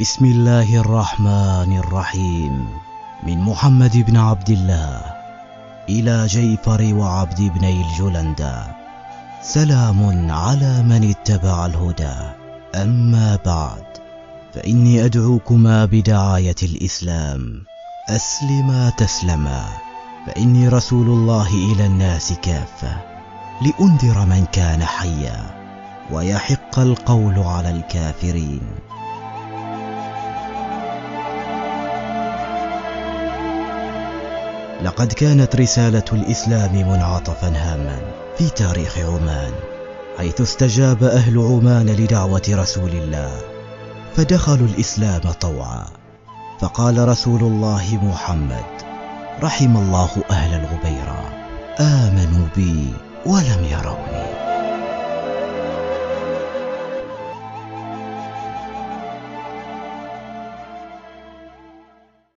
بسم الله الرحمن الرحيم من محمد بن عبد الله إلى جيفر وعبد بن الجلندة سلام على من اتبع الهدى أما بعد فإني أدعوكما بدعاية الإسلام أسلما تسلما فإني رسول الله إلى الناس كافة لأنذر من كان حيا ويحق القول على الكافرين لقد كانت رسالة الإسلام منعطفا هاما في تاريخ عمان حيث استجاب أهل عمان لدعوة رسول الله فدخلوا الإسلام طوعا. فقال رسول الله محمد رحم الله أهل الغبيرة آمنوا بي ولم يروني.